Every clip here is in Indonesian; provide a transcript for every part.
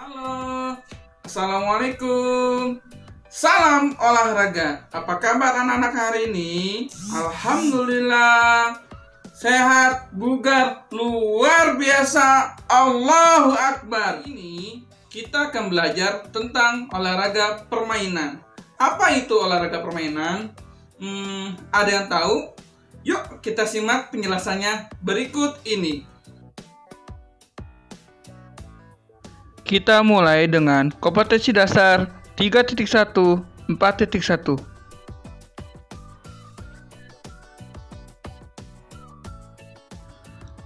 Halo, Assalamualaikum. Salam olahraga. Apa kabar anak-anak hari ini? Alhamdulillah. Sehat, bugar, luar biasa. Allahu Akbar. Ini kita akan belajar tentang olahraga permainan. Apa itu olahraga permainan? Hmm, ada yang tahu? Yuk kita simak penjelasannya berikut ini Kita mulai dengan kompetensi dasar 3.1 4.1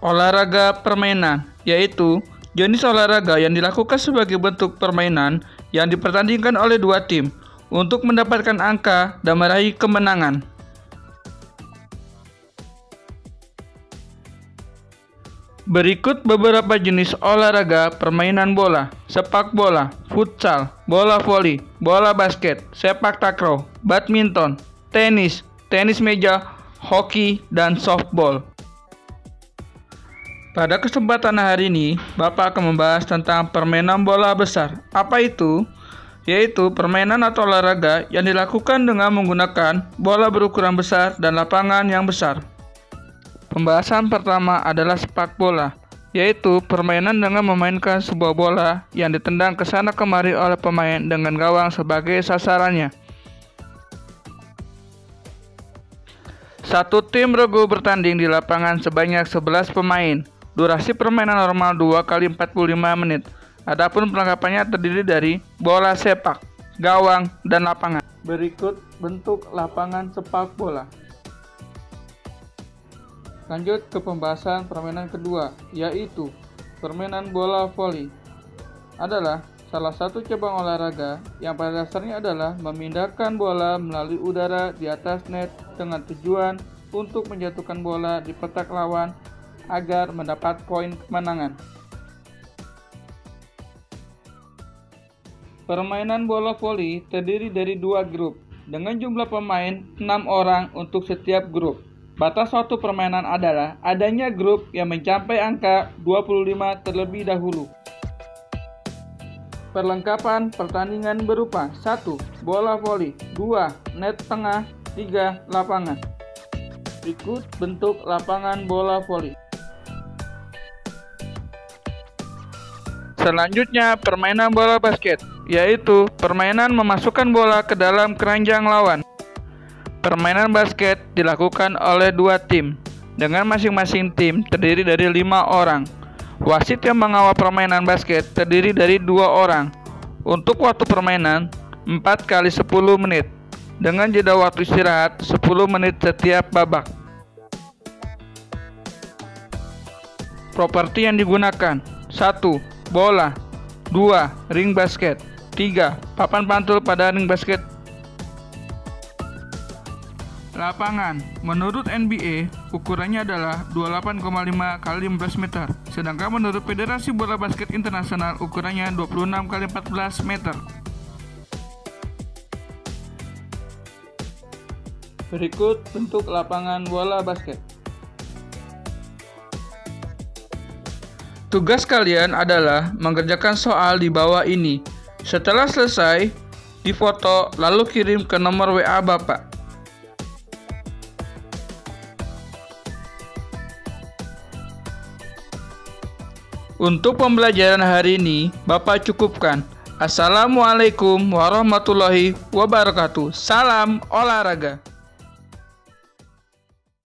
Olahraga permainan yaitu jenis olahraga yang dilakukan sebagai bentuk permainan yang dipertandingkan oleh dua tim untuk mendapatkan angka dan meraih kemenangan. Berikut beberapa jenis olahraga permainan bola, sepak bola, futsal, bola voli, bola basket, sepak takraw, badminton, tenis, tenis meja, hoki, dan softball. Pada kesempatan hari ini, Bapak akan membahas tentang permainan bola besar. Apa itu? Yaitu permainan atau olahraga yang dilakukan dengan menggunakan bola berukuran besar dan lapangan yang besar. Pembahasan pertama adalah sepak bola, yaitu permainan dengan memainkan sebuah bola yang ditendang ke sana kemari oleh pemain dengan gawang sebagai sasarannya. Satu tim regu bertanding di lapangan sebanyak 11 pemain. Durasi permainan normal 2 kali 45 menit. Adapun perlengkapannya terdiri dari bola sepak, gawang, dan lapangan. Berikut bentuk lapangan sepak bola. Lanjut ke pembahasan permainan kedua, yaitu permainan bola voli. Adalah salah satu cabang olahraga yang pada dasarnya adalah memindahkan bola melalui udara di atas net dengan tujuan untuk menjatuhkan bola di petak lawan agar mendapat poin kemenangan. Permainan bola voli terdiri dari dua grup dengan jumlah pemain 6 orang untuk setiap grup. Batas waktu permainan adalah adanya grup yang mencapai angka 25 terlebih dahulu. Perlengkapan pertandingan berupa 1. Bola voli 2. Net tengah 3. Lapangan Berikut bentuk lapangan bola voli Selanjutnya permainan bola basket yaitu permainan memasukkan bola ke dalam keranjang lawan Permainan basket dilakukan oleh dua tim, dengan masing-masing tim terdiri dari lima orang. Wasit yang mengawal permainan basket terdiri dari dua orang. Untuk waktu permainan 4 kali 10 menit, dengan jeda waktu istirahat 10 menit setiap babak. Properti yang digunakan 1. Bola 2. Ring basket 3. Papan pantul pada ring basket Lapangan Menurut NBA, ukurannya adalah 28,5 x 15 meter. Sedangkan menurut Federasi Bola Basket Internasional, ukurannya 26 x 14 meter. Berikut bentuk lapangan bola basket. Tugas kalian adalah mengerjakan soal di bawah ini. Setelah selesai, difoto lalu kirim ke nomor WA Bapak. Untuk pembelajaran hari ini, Bapak cukupkan. Assalamualaikum warahmatullahi wabarakatuh. Salam olahraga.